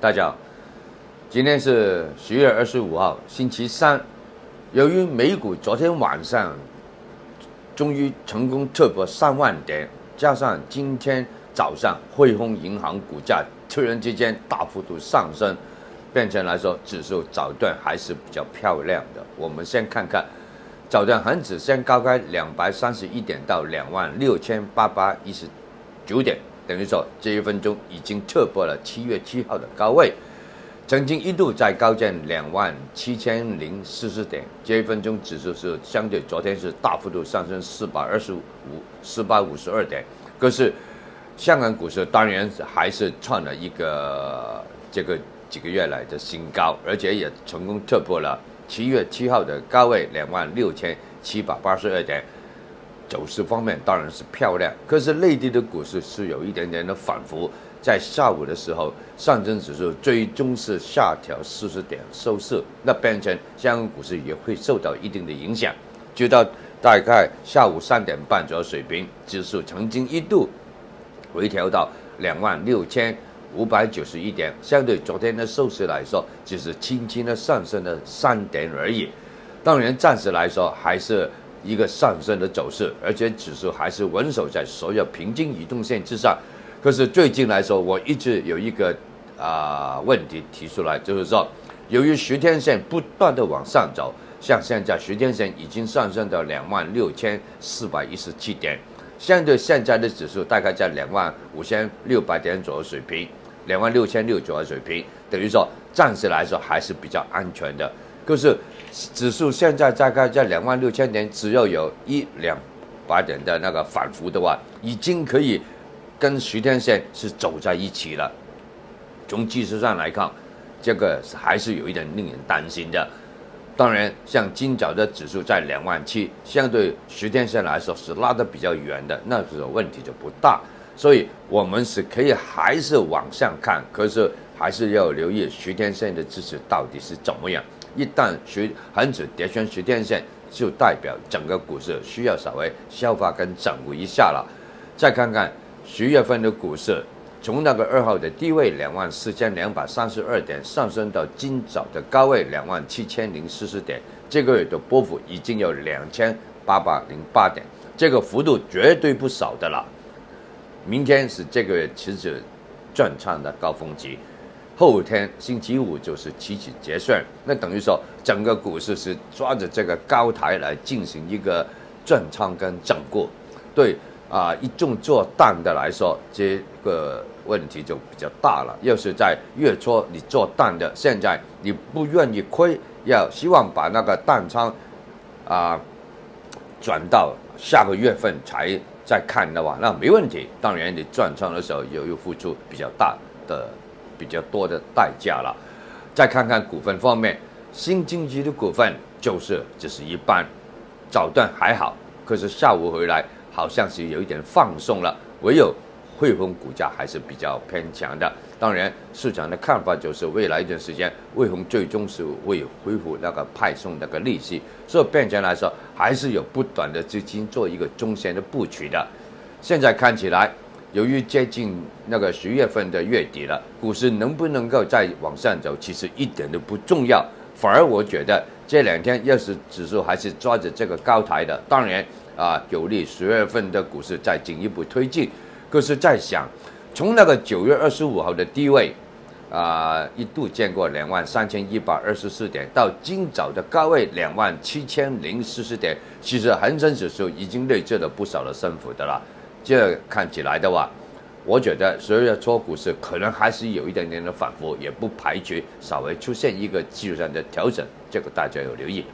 大家好，今天是十月二十五号，星期三。由于美股昨天晚上终于成功突破三万点，加上今天早上汇丰银行股价突然之间大幅度上升，变成来说指数早段还是比较漂亮的。我们先看看早段恒指先高开两百三十一点到两万六千八百一十九点。等于说，这一分钟已经突破了七月七号的高位，曾经一度在高见两万七千零四十点。这一分钟指数是相对昨天是大幅度上升四百二十五四百五十二点。可是，香港股市当然还是创了一个这个几个月来的新高，而且也成功突破了七月七号的高位两万六千七百八十二点。走势方面当然是漂亮，可是内地的股市是有一点点的反复。在下午的时候，上证指数最终是下调四十点收市，那变成香港股市也会受到一定的影响。直到大概下午三点半左右水平，指数曾经一度回调到两万六千五百九十一点，相对昨天的收市来说，只是轻轻的上升了三点而已。当然，暂时来说还是。一个上升的走势，而且指数还是稳守在所有平均移动线之上。可是最近来说，我一直有一个啊问题提出来，就是说，由于十天线不断的往上走，像现在十天线已经上升到两万六千四百一十七点，相对现在的指数大概在两万五千六百点左右水平，两万六千六左右水平，等于说暂时来说还是比较安全的。就是。指数现在大概在两万六千点，只要有一两百点的那个反复的话，已经可以跟十天线是走在一起了。从技术上来看，这个还是有一点令人担心的。当然，像今早的指数在两万七，相对十天线来说是拉得比较远的，那时候问题就不大。所以我们是可以还是往上看，可是还是要留意十天线的支持到底是怎么样。一旦十恒指跌穿十天线，就代表整个股市需要稍微消化跟整固一下了。再看看十月份的股市，从那个二号的低位两万四千两百三十二点上升到今早的高位两万七千零四十点，这个月的波幅已经有两千八百零八点，这个幅度绝对不少的了。明天是这个月持续转仓的高峰期。后天星期五就是期指结算，那等于说整个股市是抓着这个高台来进行一个转仓跟整固。对啊，一众做淡的来说，这个问题就比较大了。要是在月初你做淡的，现在你不愿意亏，要希望把那个淡仓啊转到下个月份才再看的话，那没问题。当然你转仓的时候又又付出比较大的。比较多的代价了，再看看股份方面，新经济的股份就是只是一般，早段还好，可是下午回来好像是有一点放松了，唯有汇丰股价还是比较偏强的。当然，市场的看法就是未来一段时间汇丰最终是会恢复那个派送那个利息，所以变成来说还是有不短的资金做一个中线的布局的。现在看起来。由于接近那个十月份的月底了，股市能不能够再往上走，其实一点都不重要。反而我觉得这两天要是指数还是抓着这个高台的，当然啊有利十月份的股市再进一步推进。可是，在想从那个九月二十五号的低位啊一度见过两万三千一百二十四点，到今早的高位两万七千零四十点，其实恒生指数已经累积了不少的升幅的了。这看起来的话，我觉得十二月初股市可能还是有一点点的反复，也不排除稍微出现一个技术上的调整，这个大家有留意。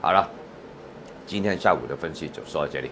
好了，今天下午的分析就说到这里。